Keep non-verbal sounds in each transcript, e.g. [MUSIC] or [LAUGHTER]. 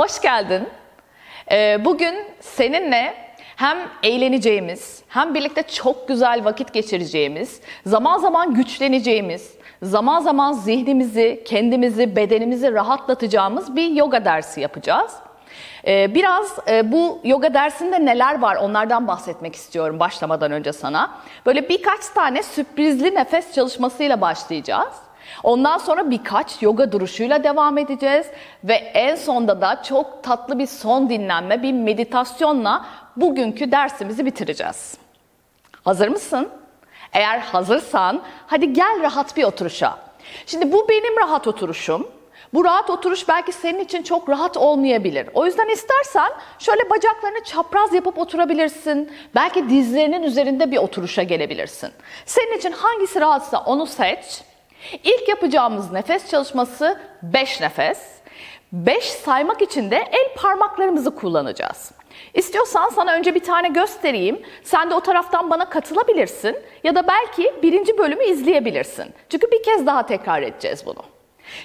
Hoş geldin. Ee, bugün seninle hem eğleneceğimiz, hem birlikte çok güzel vakit geçireceğimiz, zaman zaman güçleneceğimiz, zaman zaman zihnimizi, kendimizi, bedenimizi rahatlatacağımız bir yoga dersi yapacağız. Ee, biraz e, bu yoga dersinde neler var onlardan bahsetmek istiyorum başlamadan önce sana. Böyle birkaç tane sürprizli nefes çalışmasıyla başlayacağız. Ondan sonra birkaç yoga duruşuyla devam edeceğiz ve en sonda da çok tatlı bir son dinlenme, bir meditasyonla bugünkü dersimizi bitireceğiz. Hazır mısın? Eğer hazırsan hadi gel rahat bir oturuşa. Şimdi bu benim rahat oturuşum. Bu rahat oturuş belki senin için çok rahat olmayabilir. O yüzden istersen şöyle bacaklarını çapraz yapıp oturabilirsin. Belki dizlerinin üzerinde bir oturuşa gelebilirsin. Senin için hangisi rahatsa onu seç. İlk yapacağımız nefes çalışması 5 nefes. 5 saymak için de el parmaklarımızı kullanacağız. İstiyorsan sana önce bir tane göstereyim. Sen de o taraftan bana katılabilirsin ya da belki birinci bölümü izleyebilirsin. Çünkü bir kez daha tekrar edeceğiz bunu.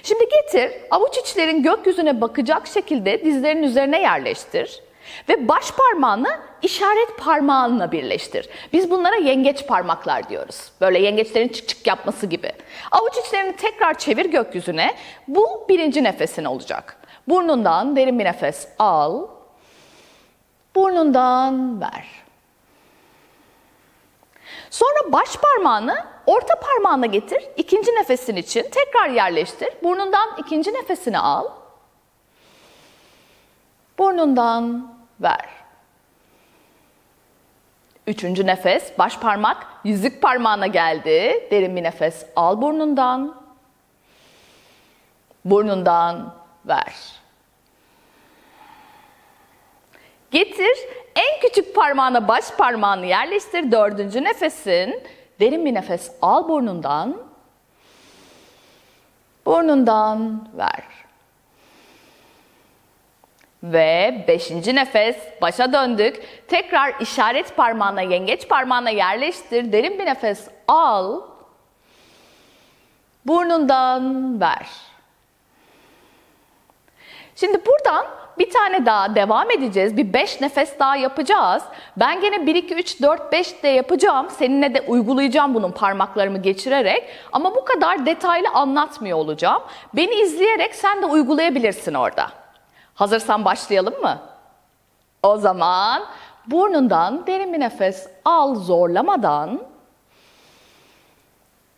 Şimdi getir, avuç içlerin gökyüzüne bakacak şekilde dizlerin üzerine yerleştir. Ve baş parmağını işaret parmağınla birleştir. Biz bunlara yengeç parmaklar diyoruz. Böyle yengeçlerin çık çık yapması gibi. Avuç içlerini tekrar çevir gökyüzüne. Bu birinci nefesin olacak. Burnundan derin bir nefes al. Burnundan ver. Sonra baş parmağını orta parmağına getir. İkinci nefesin için tekrar yerleştir. Burnundan ikinci nefesini al. Burnundan ver. Üçüncü nefes, baş parmak yüzük parmağına geldi. Derin bir nefes al burnundan. Burnundan ver. Getir, en küçük parmağına baş parmağını yerleştir. Dördüncü nefesin. Derin bir nefes al burnundan. Burnundan ver. Ve beşinci nefes başa döndük. Tekrar işaret parmağına, yengeç parmağına yerleştir. Derin bir nefes al. Burnundan ver. Şimdi buradan bir tane daha devam edeceğiz. Bir 5 nefes daha yapacağız. Ben gene 1, 2, 3, 4, 5 de yapacağım. Seninle de uygulayacağım bunun parmaklarımı geçirerek. Ama bu kadar detaylı anlatmıyor olacağım. Beni izleyerek sen de uygulayabilirsin orada. Hazırsan başlayalım mı? O zaman burnundan derin bir nefes al zorlamadan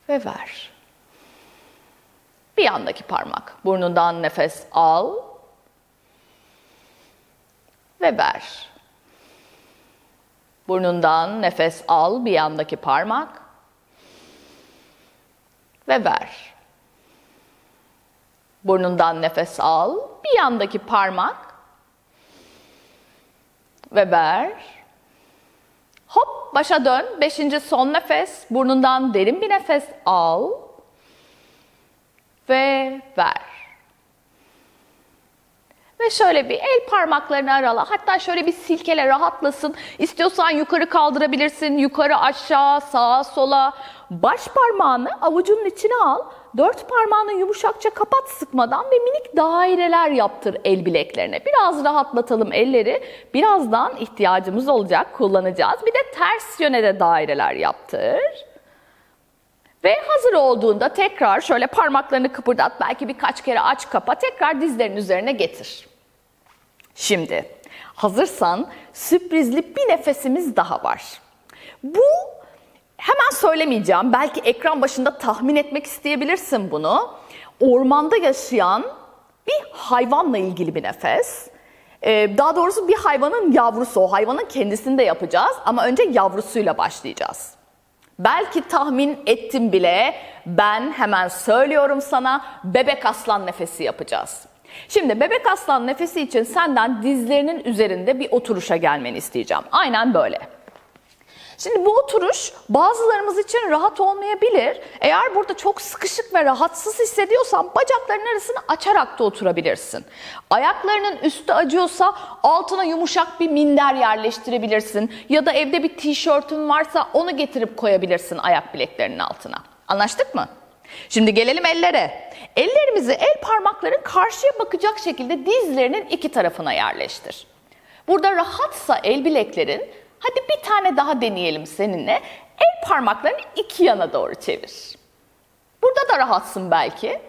ve ver. Bir yandaki parmak. Burnundan nefes al ve ver. Burnundan nefes al bir yandaki parmak ve ver. Burnundan nefes al bir yandaki parmak ve ver. Hop başa dön. Beşinci son nefes. Burnundan derin bir nefes al ve ver. Ve şöyle bir el parmaklarını arala. Hatta şöyle bir silkele rahatlasın. İstiyorsan yukarı kaldırabilirsin. Yukarı aşağı sağa sola. Baş parmağını avucunun içine al. Dört parmağını yumuşakça kapat sıkmadan ve minik daireler yaptır el bileklerine. Biraz rahatlatalım elleri. Birazdan ihtiyacımız olacak, kullanacağız. Bir de ters yöne de daireler yaptır. Ve hazır olduğunda tekrar şöyle parmaklarını kıpırdat, belki birkaç kere aç kapa, tekrar dizlerin üzerine getir. Şimdi hazırsan sürprizli bir nefesimiz daha var. Bu hemen söylemeyeceğim. Belki ekran başında tahmin etmek isteyebilirsin bunu. Ormanda yaşayan bir hayvanla ilgili bir nefes. Ee, daha doğrusu bir hayvanın yavrusu. O hayvanın kendisini de yapacağız ama önce yavrusuyla başlayacağız. Belki tahmin ettim bile. Ben hemen söylüyorum sana bebek aslan nefesi yapacağız. Şimdi bebek aslan nefesi için senden dizlerinin üzerinde bir oturuşa gelmeni isteyeceğim. Aynen böyle. Şimdi bu oturuş bazılarımız için rahat olmayabilir. Eğer burada çok sıkışık ve rahatsız hissediyorsan bacakların arasını açarak da oturabilirsin. Ayaklarının üstü acıyorsa altına yumuşak bir minder yerleştirebilirsin. Ya da evde bir tişörtün varsa onu getirip koyabilirsin ayak bileklerinin altına. Anlaştık mı? Şimdi gelelim ellere. Ellerimizi el parmakların karşıya bakacak şekilde dizlerinin iki tarafına yerleştir. Burada rahatsa el bileklerin, hadi bir tane daha deneyelim seninle. El parmaklarını iki yana doğru çevir. Burada da rahatsın belki.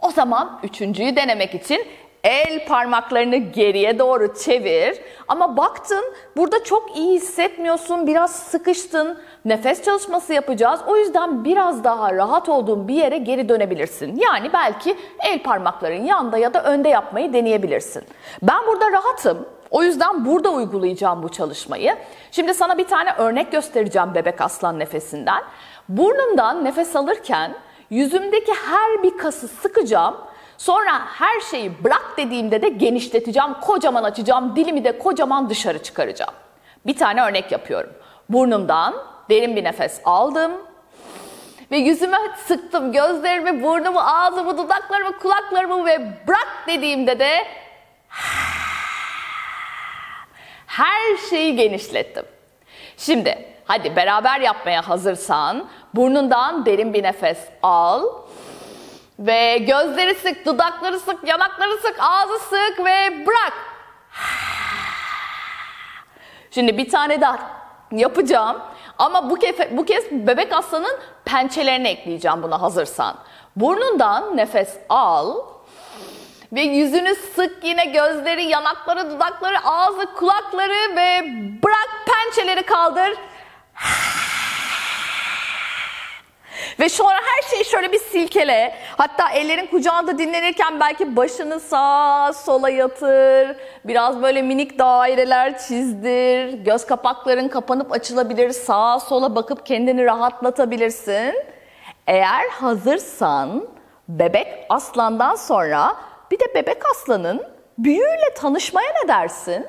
O zaman üçüncüyü denemek için el parmaklarını geriye doğru çevir. Ama baktın burada çok iyi hissetmiyorsun, biraz sıkıştın. Nefes çalışması yapacağız. O yüzden biraz daha rahat olduğun bir yere geri dönebilirsin. Yani belki el parmakların yanda ya da önde yapmayı deneyebilirsin. Ben burada rahatım. O yüzden burada uygulayacağım bu çalışmayı. Şimdi sana bir tane örnek göstereceğim bebek aslan nefesinden. Burnumdan nefes alırken yüzümdeki her bir kası sıkacağım. Sonra her şeyi bırak dediğimde de genişleteceğim, kocaman açacağım, dilimi de kocaman dışarı çıkaracağım. Bir tane örnek yapıyorum. Burnumdan derin bir nefes aldım ve yüzüme sıktım. Gözlerimi, burnumu, ağzımı, dudaklarımı, kulaklarımı ve bırak dediğimde de her şeyi genişlettim. Şimdi hadi beraber yapmaya hazırsan burnundan derin bir nefes al. Ve gözleri sık, dudakları sık, yanakları sık, ağzı sık ve bırak. Şimdi bir tane daha yapacağım. Ama bu kez, bu kez bebek aslanın pençelerini ekleyeceğim buna hazırsan. Burnundan nefes al. Ve yüzünü sık yine gözleri, yanakları, dudakları, ağzı, kulakları ve bırak pençeleri kaldır. Ve sonra her şeyi şöyle bir silkele. Hatta ellerin kucağında dinlenirken belki başını sağa sola yatır. Biraz böyle minik daireler çizdir. Göz kapakların kapanıp açılabilir. Sağa sola bakıp kendini rahatlatabilirsin. Eğer hazırsan bebek aslandan sonra bir de bebek aslanın büyüğüyle tanışmaya ne dersin?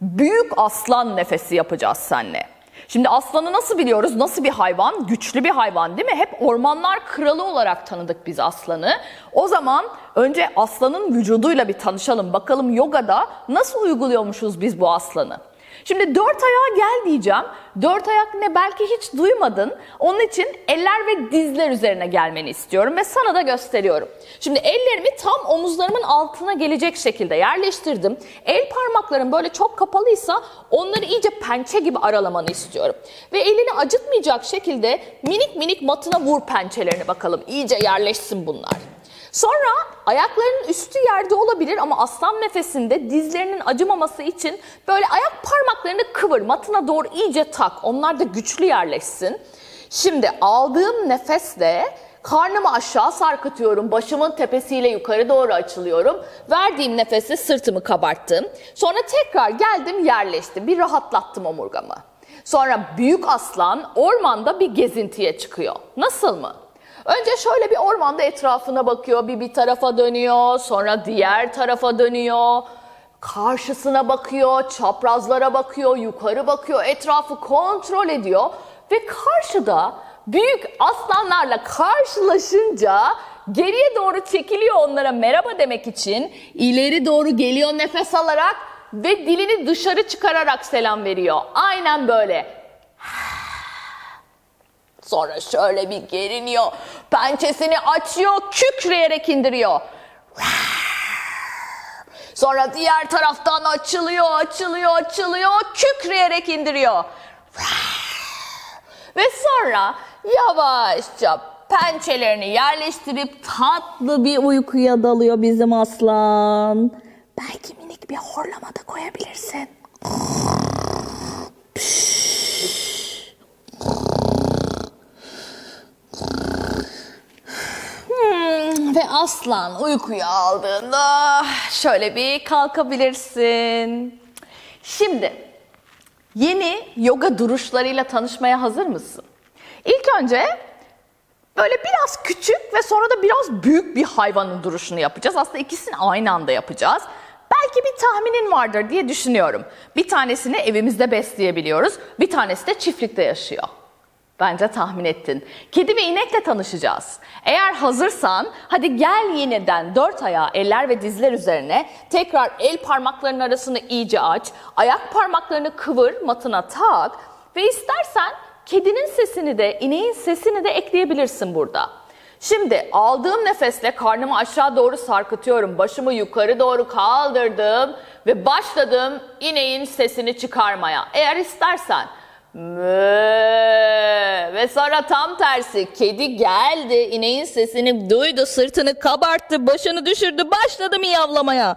Büyük aslan nefesi yapacağız seninle. Şimdi aslanı nasıl biliyoruz? Nasıl bir hayvan? Güçlü bir hayvan değil mi? Hep ormanlar kralı olarak tanıdık biz aslanı. O zaman önce aslanın vücuduyla bir tanışalım. Bakalım yogada nasıl uyguluyormuşuz biz bu aslanı? Şimdi dört ayağa gel diyeceğim. Dört ayak ne belki hiç duymadın. Onun için eller ve dizler üzerine gelmeni istiyorum ve sana da gösteriyorum. Şimdi ellerimi tam omuzlarımın altına gelecek şekilde yerleştirdim. El parmaklarım böyle çok kapalıysa onları iyice pençe gibi aralamanı istiyorum. Ve elini acıtmayacak şekilde minik minik matına vur pençelerini bakalım. İyice yerleşsin bunlar. Sonra ayaklarının üstü yerde olabilir ama aslan nefesinde dizlerinin acımaması için böyle ayak parmaklarını kıvır, matına doğru iyice tak. Onlar da güçlü yerleşsin. Şimdi aldığım nefesle karnımı aşağı sarkıtıyorum, başımın tepesiyle yukarı doğru açılıyorum. Verdiğim nefesle sırtımı kabarttım. Sonra tekrar geldim yerleştim, bir rahatlattım omurgamı. Sonra büyük aslan ormanda bir gezintiye çıkıyor. Nasıl mı? Önce şöyle bir ormanda etrafına bakıyor, bir bir tarafa dönüyor, sonra diğer tarafa dönüyor. Karşısına bakıyor, çaprazlara bakıyor, yukarı bakıyor, etrafı kontrol ediyor ve karşıda büyük aslanlarla karşılaşınca geriye doğru çekiliyor onlara merhaba demek için. ileri doğru geliyor nefes alarak ve dilini dışarı çıkararak selam veriyor. Aynen böyle. Sonra şöyle bir geriniyor. Pençesini açıyor, kükreyerek indiriyor. Sonra diğer taraftan açılıyor, açılıyor, açılıyor, kükreyerek indiriyor. Ve sonra yavaşça pençelerini yerleştirip tatlı bir uykuya dalıyor bizim aslan. Belki minik bir horlama da koyabilirsin. Hmm, ve aslan uykuya aldığında şöyle bir kalkabilirsin. Şimdi yeni yoga duruşlarıyla tanışmaya hazır mısın? İlk önce böyle biraz küçük ve sonra da biraz büyük bir hayvanın duruşunu yapacağız. Aslında ikisini aynı anda yapacağız. Belki bir tahminin vardır diye düşünüyorum. Bir tanesini evimizde besleyebiliyoruz, bir tanesi de çiftlikte yaşıyor. Bence tahmin ettin. Kedi ve inekle tanışacağız. Eğer hazırsan hadi gel yeniden dört ayağı eller ve dizler üzerine tekrar el parmaklarının arasını iyice aç. Ayak parmaklarını kıvır matına tak ve istersen kedinin sesini de ineğin sesini de ekleyebilirsin burada. Şimdi aldığım nefesle karnımı aşağı doğru sarkıtıyorum. Başımı yukarı doğru kaldırdım ve başladım ineğin sesini çıkarmaya. Eğer istersen Mö. Ve sonra tam tersi kedi geldi ineğin sesini duydu sırtını kabarttı başını düşürdü başladı miyavlamaya.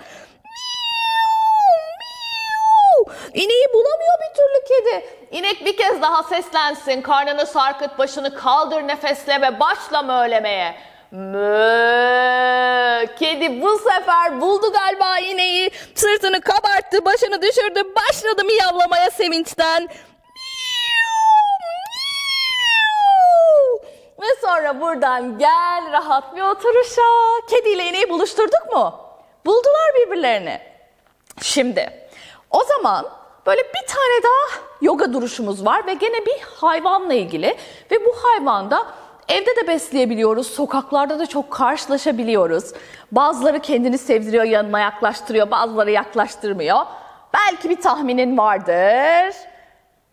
İneği bulamıyor bir türlü kedi. İnek bir kez daha seslensin. Karnını sarkıt, başını kaldır nefesle ve başla möylemeye. Mö. Kedi bu sefer buldu galiba ineği. Sırtını kabarttı, başını düşürdü, başladı miyavlamaya sevinçten. Ve sonra buradan gel rahat bir oturuşa. Kediyle ineği buluşturduk mu? Buldular birbirlerini. Şimdi o zaman böyle bir tane daha yoga duruşumuz var ve gene bir hayvanla ilgili ve bu hayvanda evde de besleyebiliyoruz, sokaklarda da çok karşılaşabiliyoruz. Bazıları kendini sevdiriyor, yanına yaklaştırıyor, bazıları yaklaştırmıyor. Belki bir tahminin vardır.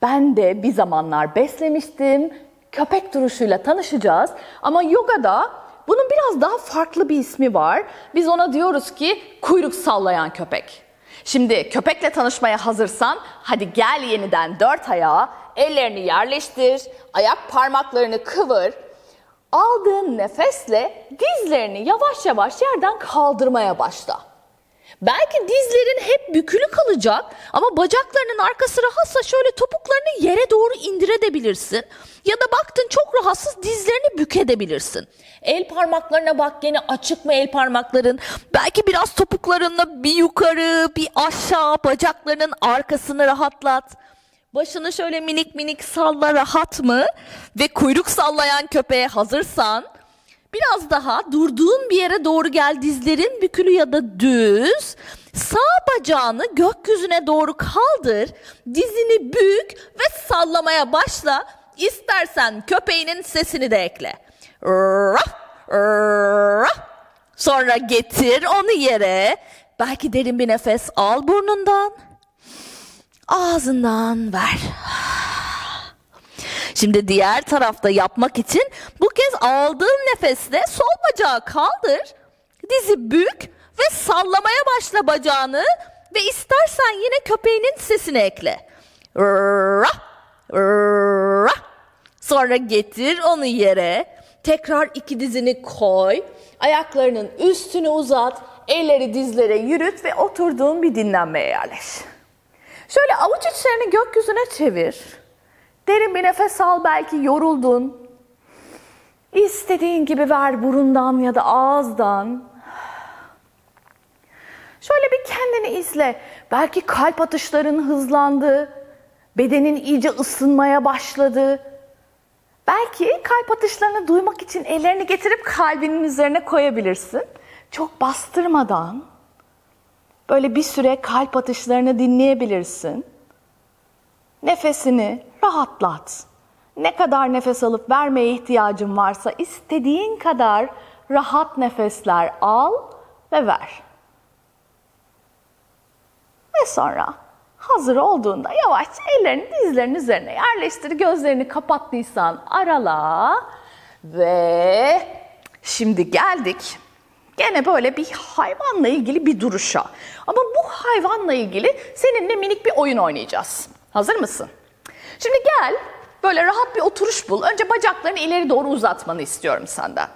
Ben de bir zamanlar beslemiştim. Köpek duruşuyla tanışacağız. Ama yogada bunun biraz daha farklı bir ismi var. Biz ona diyoruz ki kuyruk sallayan köpek. Şimdi köpekle tanışmaya hazırsan hadi gel yeniden dört ayağa, ellerini yerleştir, ayak parmaklarını kıvır. Aldığın nefesle dizlerini yavaş yavaş yerden kaldırmaya başla. Belki dizlerin hep bükülü kalacak ama bacaklarının arkası rahatsa şöyle topuklarını yere doğru indirebilirsin. Ya da baktın çok rahatsız dizlerini bükebilirsin. El parmaklarına bak gene açık mı el parmakların? Belki biraz topuklarınla bir yukarı bir aşağı bacaklarının arkasını rahatlat. Başını şöyle minik minik salla rahat mı? Ve kuyruk sallayan köpeğe hazırsan Biraz daha durduğun bir yere doğru gel dizlerin bükülü ya da düz. Sağ bacağını gökyüzüne doğru kaldır. Dizini bük ve sallamaya başla. İstersen köpeğinin sesini de ekle. Sonra getir onu yere. Belki derin bir nefes al burnundan. Ağzından ver. Şimdi diğer tarafta yapmak için bu kez aldığın nefesle sol bacağı kaldır. Dizi bük ve sallamaya başla bacağını ve istersen yine köpeğinin sesini ekle. Sonra getir onu yere. Tekrar iki dizini koy. Ayaklarının üstünü uzat. Elleri dizlere yürüt ve oturduğun bir dinlenmeye yerleş. Şöyle avuç içlerini gökyüzüne çevir. Derin bir nefes al belki yoruldun. İstediğin gibi ver burundan ya da ağızdan. Şöyle bir kendini izle. Belki kalp atışların hızlandı. Bedenin iyice ısınmaya başladı. Belki kalp atışlarını duymak için ellerini getirip kalbinin üzerine koyabilirsin. Çok bastırmadan böyle bir süre kalp atışlarını dinleyebilirsin. Nefesini rahatlat. Ne kadar nefes alıp vermeye ihtiyacın varsa istediğin kadar rahat nefesler al ve ver. Ve sonra hazır olduğunda yavaşça ellerini dizlerinin üzerine yerleştir. Gözlerini kapattıysan arala ve şimdi geldik. Gene böyle bir hayvanla ilgili bir duruşa. Ama bu hayvanla ilgili seninle minik bir oyun oynayacağız. Hazır mısın? Şimdi gel böyle rahat bir oturuş bul. Önce bacaklarını ileri doğru uzatmanı istiyorum senden.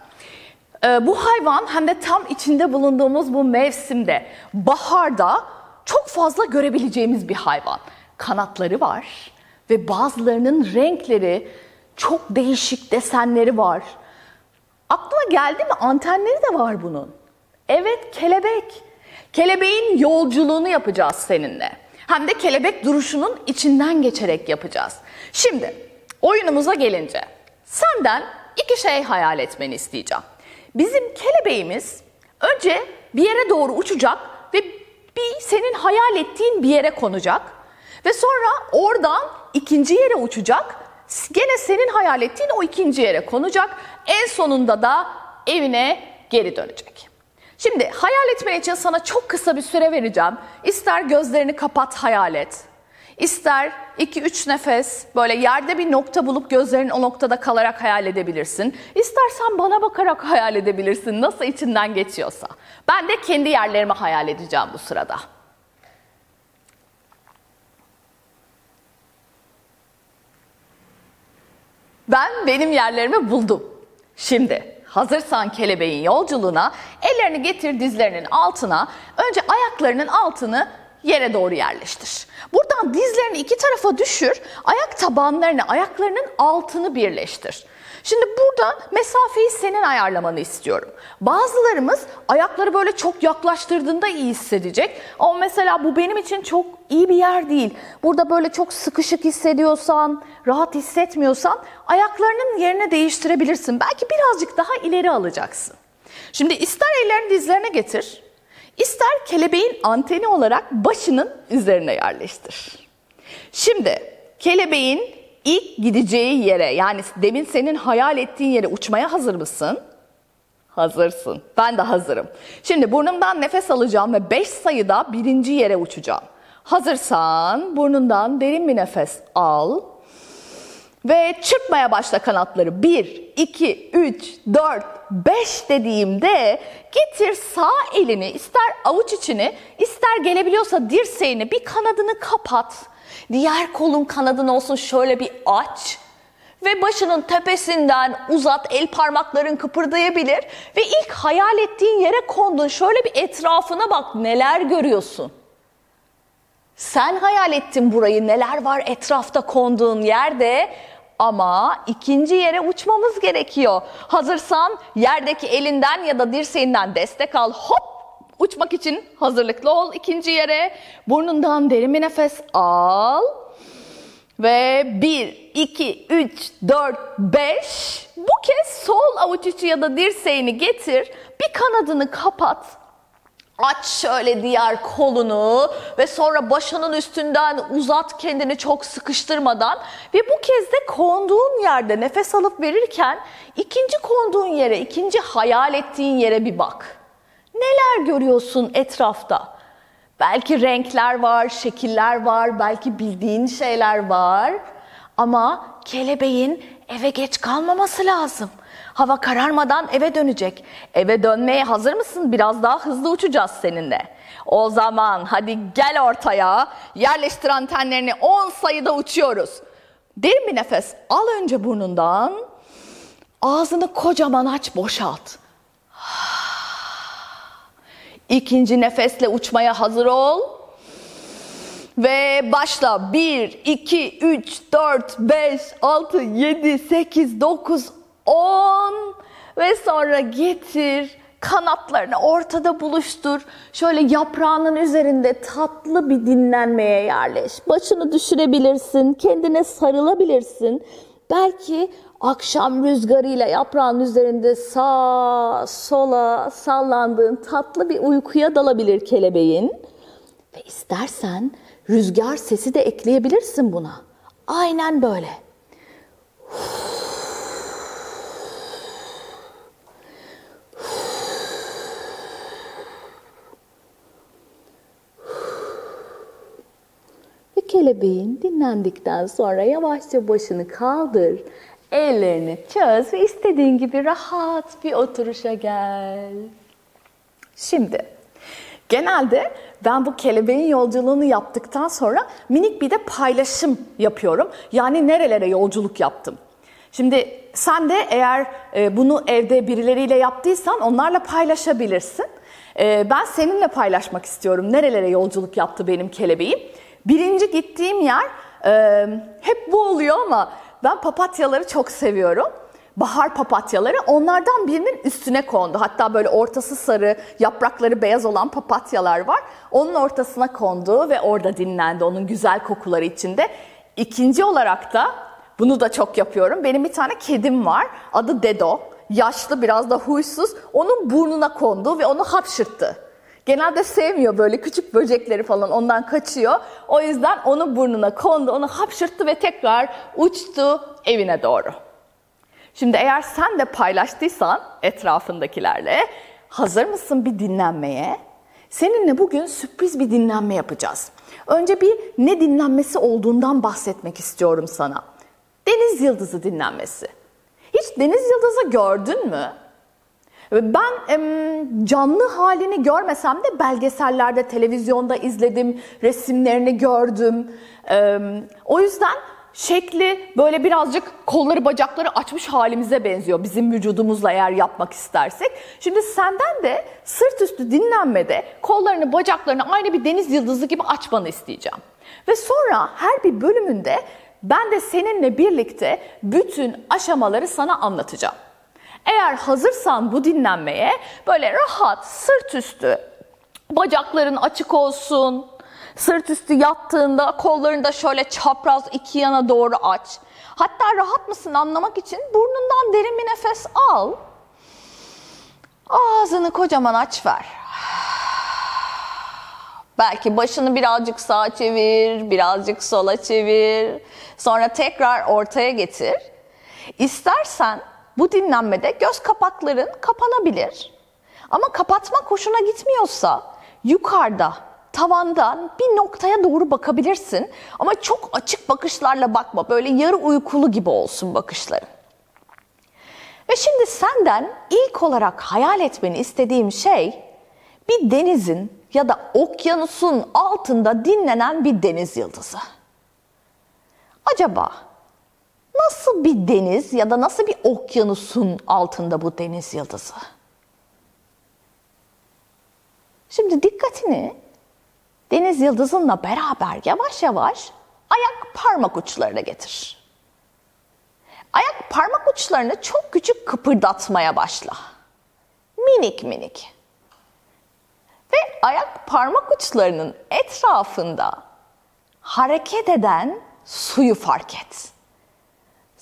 Ee, bu hayvan hem de tam içinde bulunduğumuz bu mevsimde, baharda çok fazla görebileceğimiz bir hayvan. Kanatları var ve bazılarının renkleri çok değişik desenleri var. Aklına geldi mi antenleri de var bunun. Evet kelebek. Kelebeğin yolculuğunu yapacağız seninle. Hem de kelebek duruşunun içinden geçerek yapacağız. Şimdi oyunumuza gelince senden iki şey hayal etmeni isteyeceğim. Bizim kelebeğimiz önce bir yere doğru uçacak ve bir senin hayal ettiğin bir yere konacak ve sonra oradan ikinci yere uçacak. Gene senin hayal ettiğin o ikinci yere konacak. En sonunda da evine geri dönecek. Şimdi hayal etmen için sana çok kısa bir süre vereceğim. İster gözlerini kapat hayal et. İster 2-3 nefes böyle yerde bir nokta bulup gözlerin o noktada kalarak hayal edebilirsin. İstersen bana bakarak [LAUGHS] hayal edebilirsin nasıl içinden geçiyorsa. Ben de kendi yerlerimi hayal edeceğim bu sırada. Ben benim yerlerimi buldum. Şimdi hazırsan kelebeğin yolculuğuna ellerini getir dizlerinin altına. Önce ayaklarının altını yere doğru yerleştir. Buradan dizlerini iki tarafa düşür, ayak tabanlarını, ayaklarının altını birleştir. Şimdi buradan mesafeyi senin ayarlamanı istiyorum. Bazılarımız ayakları böyle çok yaklaştırdığında iyi hissedecek. Ama mesela bu benim için çok iyi bir yer değil. Burada böyle çok sıkışık hissediyorsan, rahat hissetmiyorsan ayaklarının yerini değiştirebilirsin. Belki birazcık daha ileri alacaksın. Şimdi ister ellerini dizlerine getir, ister kelebeğin anteni olarak başının üzerine yerleştir. Şimdi kelebeğin ilk gideceği yere yani demin senin hayal ettiğin yere uçmaya hazır mısın? Hazırsın. Ben de hazırım. Şimdi burnumdan nefes alacağım ve 5 sayıda birinci yere uçacağım. Hazırsan burnundan derin bir nefes al. Ve çırpmaya başla kanatları. 1, 2, 3, 4, 5 dediğimde getir sağ elini ister avuç içini ister gelebiliyorsa dirseğini bir kanadını kapat. Diğer kolun kanadın olsun şöyle bir aç. Ve başının tepesinden uzat el parmakların kıpırdayabilir. Ve ilk hayal ettiğin yere kondun. Şöyle bir etrafına bak neler görüyorsun. Sen hayal ettin burayı neler var etrafta konduğun yerde ama ikinci yere uçmamız gerekiyor. Hazırsan yerdeki elinden ya da dirseğinden destek al. Hop uçmak için hazırlıklı ol ikinci yere. Burnundan derin bir nefes al. Ve 1, 2, 3, 4, 5. Bu kez sol avuç içi ya da dirseğini getir. Bir kanadını kapat. Aç şöyle diğer kolunu ve sonra başının üstünden uzat kendini çok sıkıştırmadan ve bu kez de konduğun yerde nefes alıp verirken ikinci konduğun yere, ikinci hayal ettiğin yere bir bak. Neler görüyorsun etrafta? Belki renkler var, şekiller var, belki bildiğin şeyler var. Ama kelebeğin eve geç kalmaması lazım. Hava kararmadan eve dönecek. Eve dönmeye hazır mısın? Biraz daha hızlı uçacağız seninle. O zaman hadi gel ortaya. Yerleştir antenlerini 10 sayıda uçuyoruz. Derin bir nefes al önce burnundan. Ağzını kocaman aç boşalt. İkinci nefesle uçmaya hazır ol. Ve başla. 1, 2, 3, 4, 5, 6, 7, 8, 9, 10 ve sonra getir kanatlarını ortada buluştur. Şöyle yaprağının üzerinde tatlı bir dinlenmeye yerleş. Başını düşürebilirsin, kendine sarılabilirsin. Belki akşam rüzgarıyla yaprağın üzerinde sağa sola sallandığın tatlı bir uykuya dalabilir kelebeğin. Ve istersen rüzgar sesi de ekleyebilirsin buna. Aynen böyle. Ve kelebeğin dinlendikten sonra yavaşça başını kaldır. Ellerini çöz ve istediğin gibi rahat bir oturuşa gel. Şimdi genelde ben bu kelebeğin yolculuğunu yaptıktan sonra minik bir de paylaşım yapıyorum. Yani nerelere yolculuk yaptım. Şimdi sen de eğer e, bunu evde birileriyle yaptıysan onlarla paylaşabilirsin. E, ben seninle paylaşmak istiyorum nerelere yolculuk yaptı benim kelebeğim. Birinci gittiğim yer e, hep bu oluyor ama ben papatyaları çok seviyorum. Bahar papatyaları onlardan birinin üstüne kondu. Hatta böyle ortası sarı, yaprakları beyaz olan papatyalar var. Onun ortasına kondu ve orada dinlendi onun güzel kokuları içinde. İkinci olarak da bunu da çok yapıyorum. Benim bir tane kedim var. Adı Dedo. Yaşlı, biraz da huysuz. Onun burnuna kondu ve onu hapşırttı. Genelde sevmiyor böyle küçük böcekleri falan ondan kaçıyor. O yüzden onun burnuna kondu, onu hapşırttı ve tekrar uçtu evine doğru. Şimdi eğer sen de paylaştıysan etrafındakilerle hazır mısın bir dinlenmeye? Seninle bugün sürpriz bir dinlenme yapacağız. Önce bir ne dinlenmesi olduğundan bahsetmek istiyorum sana. Deniz yıldızı dinlenmesi. Hiç deniz yıldızı gördün mü? Ben canlı halini görmesem de belgesellerde, televizyonda izledim, resimlerini gördüm. O yüzden şekli böyle birazcık kolları bacakları açmış halimize benziyor bizim vücudumuzla eğer yapmak istersek. Şimdi senden de sırt üstü dinlenmede kollarını bacaklarını aynı bir deniz yıldızı gibi açmanı isteyeceğim. Ve sonra her bir bölümünde ben de seninle birlikte bütün aşamaları sana anlatacağım. Eğer hazırsan bu dinlenmeye böyle rahat sırt üstü bacakların açık olsun, Sırt üstü yattığında kollarını da şöyle çapraz iki yana doğru aç. Hatta rahat mısın anlamak için burnundan derin bir nefes al. Ağzını kocaman aç ver. Belki başını birazcık sağa çevir, birazcık sola çevir. Sonra tekrar ortaya getir. İstersen bu dinlenmede göz kapakların kapanabilir. Ama kapatmak hoşuna gitmiyorsa yukarıda tavandan bir noktaya doğru bakabilirsin. Ama çok açık bakışlarla bakma. Böyle yarı uykulu gibi olsun bakışların. Ve şimdi senden ilk olarak hayal etmeni istediğim şey bir denizin ya da okyanusun altında dinlenen bir deniz yıldızı. Acaba nasıl bir deniz ya da nasıl bir okyanusun altında bu deniz yıldızı? Şimdi dikkatini deniz yıldızınla beraber yavaş yavaş ayak parmak uçlarına getir. Ayak parmak uçlarını çok küçük kıpırdatmaya başla. Minik minik. Ve ayak parmak uçlarının etrafında hareket eden suyu fark et.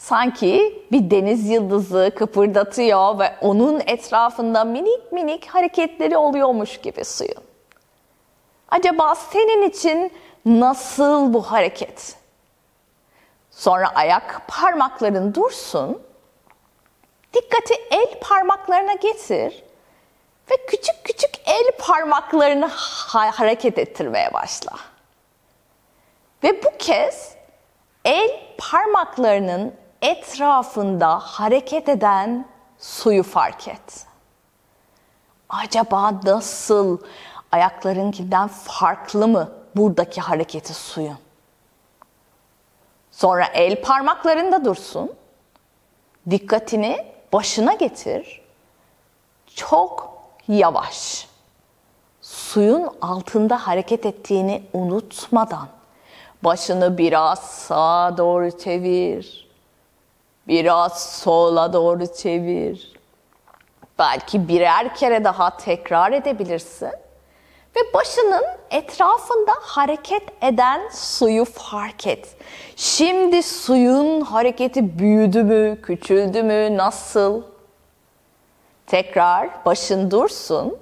Sanki bir deniz yıldızı kıpırdatıyor ve onun etrafında minik minik hareketleri oluyormuş gibi suyun. Acaba senin için nasıl bu hareket? Sonra ayak parmakların dursun. Dikkati el parmaklarına getir ve küçük küçük el parmaklarını ha- hareket ettirmeye başla. Ve bu kez el parmaklarının etrafında hareket eden suyu fark et. Acaba nasıl ayaklarınkinden farklı mı buradaki hareketi suyun? Sonra el parmaklarında dursun. Dikkatini başına getir. Çok yavaş. Suyun altında hareket ettiğini unutmadan başını biraz sağa doğru çevir. Biraz sola doğru çevir. Belki birer kere daha tekrar edebilirsin ve başının etrafında hareket eden suyu fark et. Şimdi suyun hareketi büyüdü mü, küçüldü mü, nasıl? Tekrar başın dursun.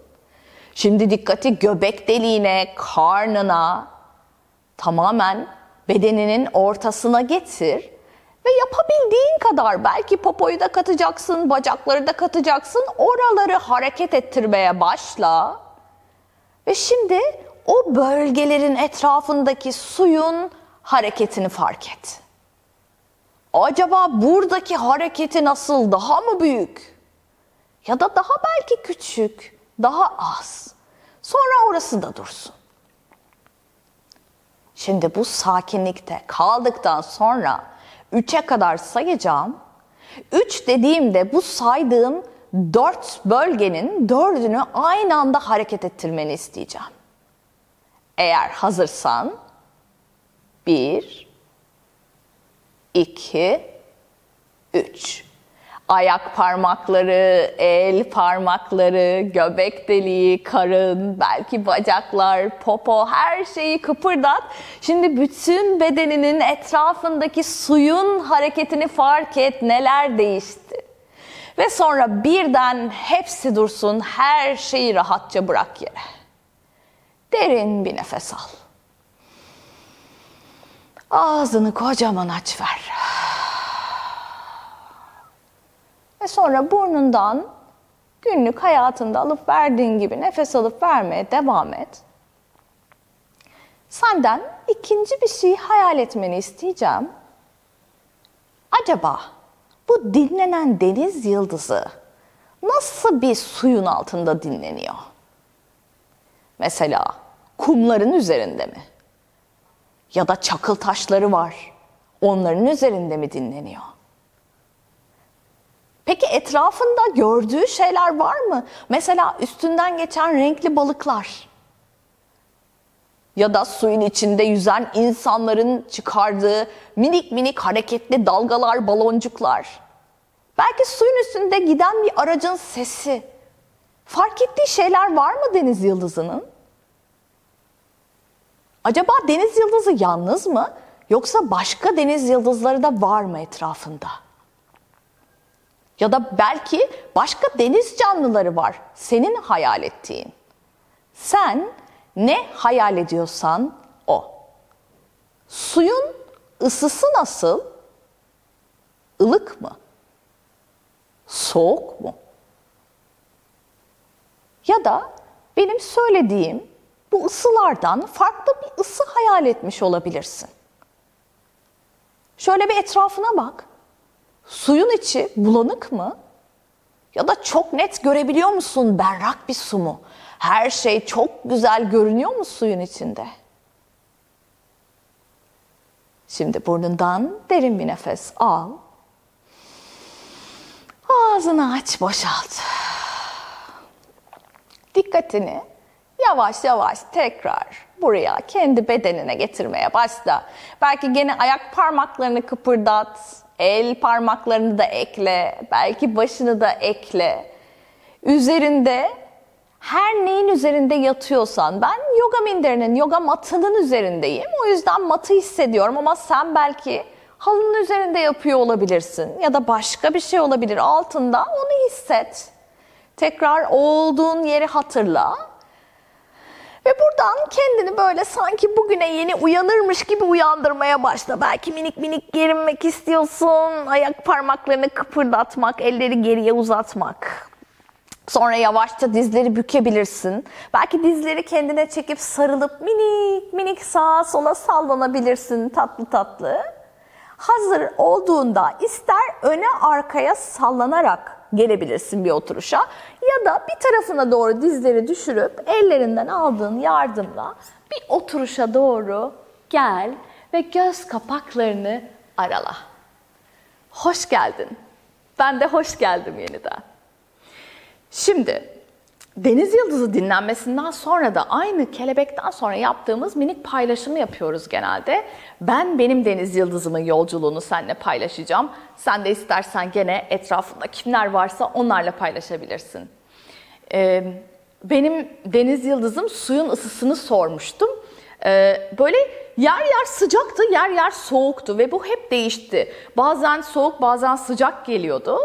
Şimdi dikkati göbek deliğine, karnına, tamamen bedeninin ortasına getir ve yapabildiğin kadar belki popoyu da katacaksın, bacakları da katacaksın. Oraları hareket ettirmeye başla. Ve şimdi o bölgelerin etrafındaki suyun hareketini fark et. Acaba buradaki hareketi nasıl? Daha mı büyük? Ya da daha belki küçük, daha az. Sonra orası da dursun. Şimdi bu sakinlikte kaldıktan sonra 3'e kadar sayacağım. 3 dediğimde bu saydığım dört bölgenin dördünü aynı anda hareket ettirmeni isteyeceğim. Eğer hazırsan bir, iki, üç. Ayak parmakları, el parmakları, göbek deliği, karın, belki bacaklar, popo her şeyi kıpırdat. Şimdi bütün bedeninin etrafındaki suyun hareketini fark et. Neler değişti? Ve sonra birden hepsi dursun, her şeyi rahatça bırak yere. Derin bir nefes al. Ağzını kocaman aç ver. Ve sonra burnundan Günlük hayatında alıp verdiğin gibi nefes alıp vermeye devam et. Senden ikinci bir şey hayal etmeni isteyeceğim. Acaba bu dinlenen deniz yıldızı nasıl bir suyun altında dinleniyor? Mesela kumların üzerinde mi? Ya da çakıl taşları var. Onların üzerinde mi dinleniyor? Peki etrafında gördüğü şeyler var mı? Mesela üstünden geçen renkli balıklar. Ya da suyun içinde yüzen insanların çıkardığı minik minik hareketli dalgalar, baloncuklar. Belki suyun üstünde giden bir aracın sesi. Fark ettiği şeyler var mı deniz yıldızının? Acaba deniz yıldızı yalnız mı yoksa başka deniz yıldızları da var mı etrafında? Ya da belki başka deniz canlıları var senin hayal ettiğin. Sen ne hayal ediyorsan o. Suyun ısısı nasıl? Ilık mı? Soğuk mu? Ya da benim söylediğim bu ısılardan farklı bir ısı hayal etmiş olabilirsin. Şöyle bir etrafına bak. Suyun içi bulanık mı? Ya da çok net görebiliyor musun berrak bir su mu? Her şey çok güzel görünüyor mu suyun içinde? Şimdi burnundan derin bir nefes al. Ağzını aç, boşalt. Dikkatini yavaş yavaş tekrar buraya kendi bedenine getirmeye başla. Belki gene ayak parmaklarını kıpırdat, el parmaklarını da ekle, belki başını da ekle. Üzerinde her neyin üzerinde yatıyorsan, ben yoga minderinin, yoga matının üzerindeyim. O yüzden matı hissediyorum ama sen belki halının üzerinde yapıyor olabilirsin ya da başka bir şey olabilir altında onu hisset. Tekrar olduğun yeri hatırla ve buradan kendini böyle sanki bugüne yeni uyanırmış gibi uyandırmaya başla. Belki minik minik gerinmek istiyorsun, ayak parmaklarını kıpırdatmak, elleri geriye uzatmak. Sonra yavaşça dizleri bükebilirsin. Belki dizleri kendine çekip sarılıp minik minik sağa sola sallanabilirsin tatlı tatlı. Hazır olduğunda ister öne arkaya sallanarak gelebilirsin bir oturuşa. Ya da bir tarafına doğru dizleri düşürüp ellerinden aldığın yardımla bir oturuşa doğru gel ve göz kapaklarını arala. Hoş geldin. Ben de hoş geldim yeniden. Şimdi Deniz Yıldızı dinlenmesinden sonra da aynı kelebekten sonra yaptığımız minik paylaşımı yapıyoruz genelde. Ben benim Deniz Yıldızımın yolculuğunu seninle paylaşacağım. Sen de istersen gene etrafında kimler varsa onlarla paylaşabilirsin. Ee, benim Deniz Yıldızım suyun ısısını sormuştum. Ee, böyle yer yer sıcaktı, yer yer soğuktu ve bu hep değişti. Bazen soğuk, bazen sıcak geliyordu.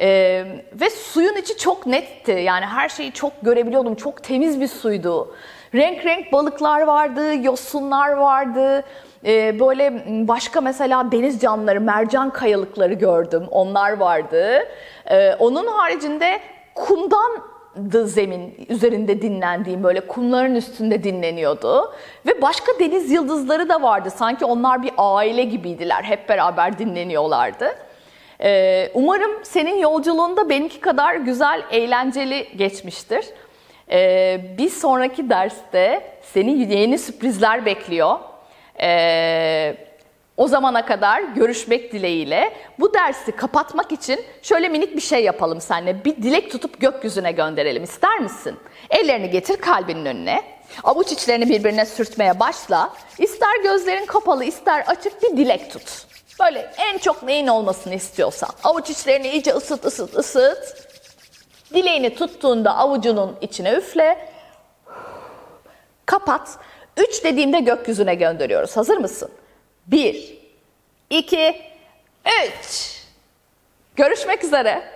Ee, ve suyun içi çok netti. Yani her şeyi çok görebiliyordum. Çok temiz bir suydu. Renk renk balıklar vardı, yosunlar vardı. Ee, böyle başka mesela deniz canlıları, mercan kayalıkları gördüm. Onlar vardı. Ee, onun haricinde kumdan zemin üzerinde dinlendiğim böyle kumların üstünde dinleniyordu. Ve başka deniz yıldızları da vardı. Sanki onlar bir aile gibiydiler. Hep beraber dinleniyorlardı. Ee, umarım senin yolculuğunda benimki kadar güzel, eğlenceli geçmiştir. Ee, bir sonraki derste seni yeni sürprizler bekliyor. Ee, o zamana kadar görüşmek dileğiyle. Bu dersi kapatmak için şöyle minik bir şey yapalım seninle. Bir dilek tutup gökyüzüne gönderelim. İster misin? Ellerini getir kalbinin önüne. Avuç içlerini birbirine sürtmeye başla. İster gözlerin kapalı, ister açık bir dilek tut. Böyle en çok neyin olmasını istiyorsan. Avuç içlerini iyice ısıt ısıt ısıt. Dileğini tuttuğunda avucunun içine üfle. Kapat. Üç dediğimde gökyüzüne gönderiyoruz. Hazır mısın? Bir, iki, üç. Görüşmek üzere.